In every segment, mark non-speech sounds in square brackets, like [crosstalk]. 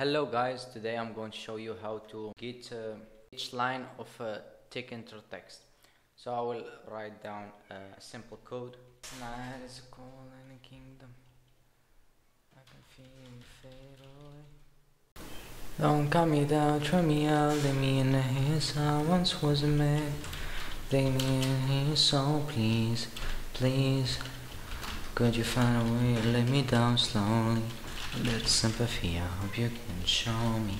Hello guys, today I'm going to show you how to get uh, each line of a Tkinter text. So I will write down a simple code. Night is cold in the kingdom. I can feel fade away. Don't cut me down, try me out, let me in the his I once was a man. Take me in here, so please, please. Could you find a way to let me down slowly? A little sympathy, I hope you can show me.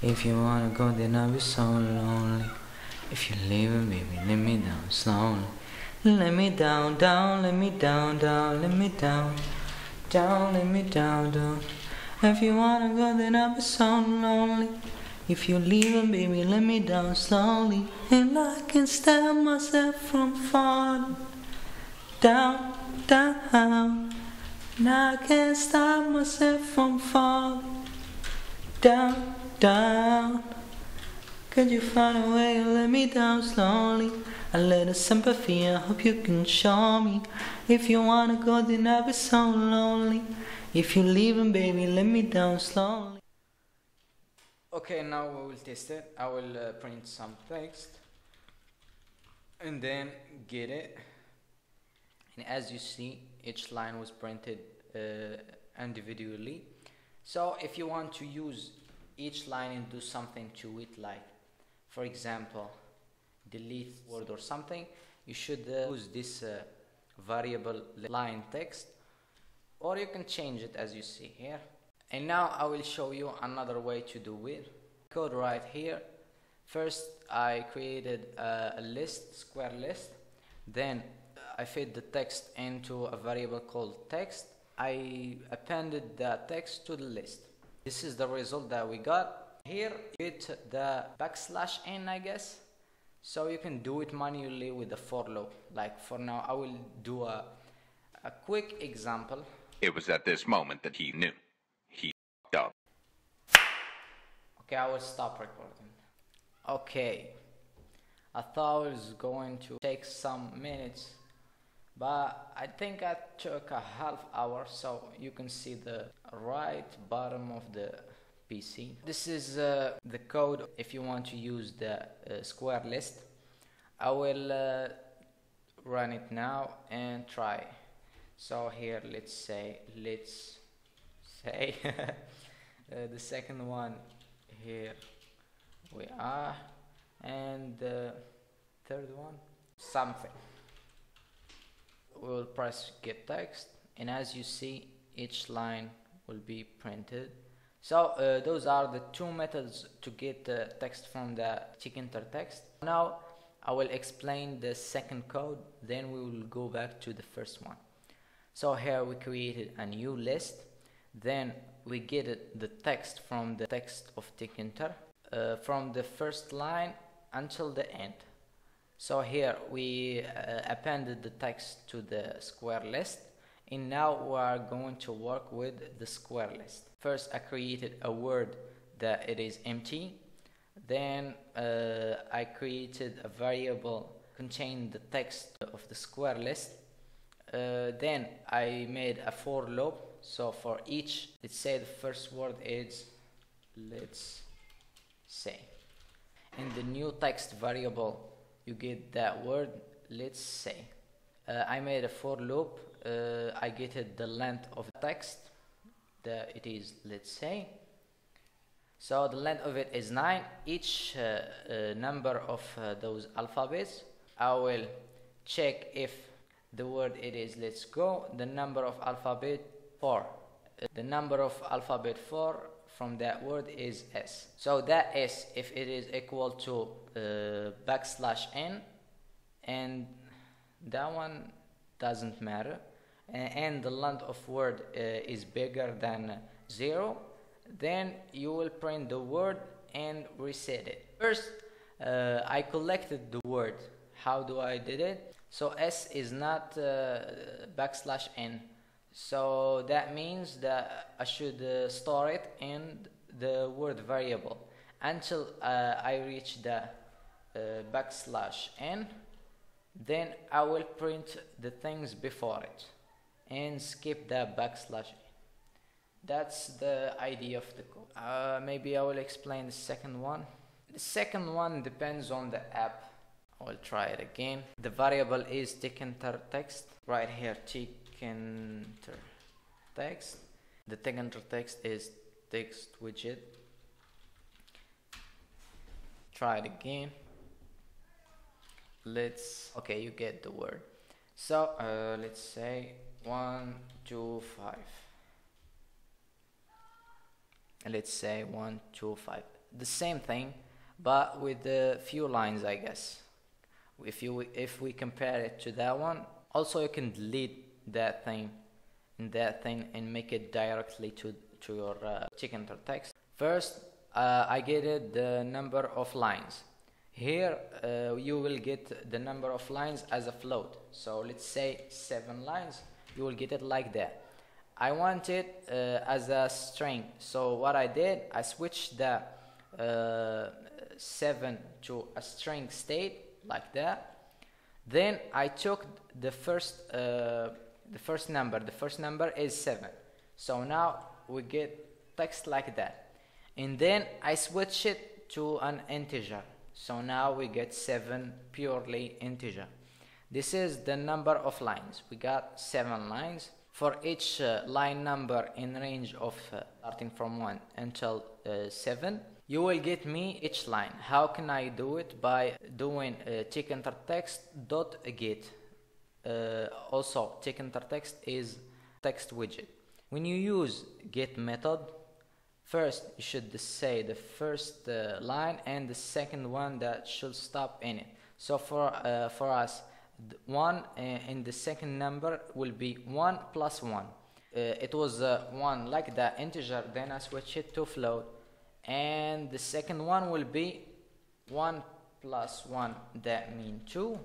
If you wanna go, then I'll be so lonely. If you're leaving, baby, let me down slowly. Let me down, down, let me down, down, let me down. Down, let me down, down. If you wanna go, then I'll be so lonely. If you're leaving, baby, let me down slowly. And I can stop myself from falling down, down. And I can't stop myself from falling down, down. Could you find a way to let me down slowly? A little sympathy, I hope you can show me. If you wanna go, then I'll be so lonely. If you're leaving, baby, let me down slowly. Okay, now we will test it. I will uh, print some text and then get it. And as you see, each line was printed uh, individually. So if you want to use each line and do something to it, like for example, delete word or something, you should uh, use this uh, variable line text or you can change it as you see here. And now I will show you another way to do it. Code right here. First I created a, a list, square list. Then I fed the text into a variable called text. I appended the text to the list. This is the result that we got. Here get the backslash n I guess. So you can do it manually with the for loop. Like for now I will do a, a quick example. It was at this moment that he knew. He f***ed up. Okay, I will stop recording. Okay. I thought it was going to take some minutes but I think I took a half hour so you can see the right bottom of the PC. This is uh, the code if you want to use the uh, square list. I will uh, run it now and try. So here let's say let's say [laughs] uh, the second one here we are and the third one something we will press get text and as you see each line will be printed. So uh, those are the two methods to get uh, text from the Tkinter text. Now I will explain the second code then we will go back to the first one. So here we created a new list. Then we get the text from the text of Tkinter uh, from the first line until the end so here we uh, appended the text to the square list and now we are going to work with the square list. First I created a word that it is empty. Then uh, I created a variable containing the text of the square list. Uh, then I made a for loop. So for each, let's say the first word is let's say. In the new text variable you get that word let's say. Uh, I made a for loop uh, I get the length of the text that it is let's say. So the length of it is 9 each uh, uh number of uh, those alphabets I will check if the word it is let's go the number of alphabet 4 uh, the number of alphabet 4 from that word is s. So that s, if it is equal to uh, backslash n, and that one doesn't matter, and the length of word uh, is bigger than zero, then you will print the word and reset it. First, uh, I collected the word. How do I did it? So s is not uh, backslash n so that means that I should uh, store it in the word variable until uh, I reach the uh, backslash n then I will print the things before it and skip the backslash n that's the idea of the code uh, maybe I will explain the second one. The second one depends on the app. I will try it again. The variable is text. Right here, enter text. The enter text is text widget. Try it again. Let's, okay, you get the word. So uh, let's say one, two, five. Let's say one, two, five. The same thing, but with a few lines, I guess. If you if we compare it to that one, also you can delete that thing, that thing, and make it directly to to your uh, enter text. First, uh, I get it the number of lines. Here uh, you will get the number of lines as a float. So let's say seven lines, you will get it like that. I want it uh, as a string. So what I did, I switched the uh, seven to a string state like that. Then I took the first uh, the first number. The first number is seven. So now we get text like that. And then I switch it to an integer. So now we get 7 purely integer. This is the number of lines. We got 7 lines. For each uh, line number in range of uh, starting from 1 until uh, 7, you will get me each line. How can I do it? By doing uh, check enter text dot get. Uh, also, check enter text is text widget. When you use get method, First, you should say the first uh, line and the second one that should stop in it. So for, uh, for us, one uh, in the second number will be 1 plus 1. Uh, it was uh, 1 like the integer, then I switch it to float. And the second one will be 1 plus 1, that mean 2.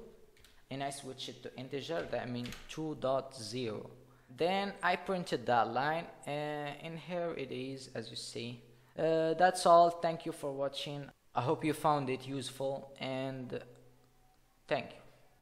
And I switch it to integer, that means 2.0 then I printed that line uh, and here it is as you see. Uh, that's all. Thank you for watching. I hope you found it useful and thank you